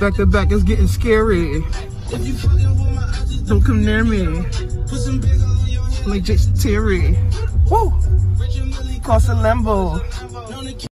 Back to back it's getting scary. Don't come near me. Like Jason Terry. Woo! Cost a Lambo.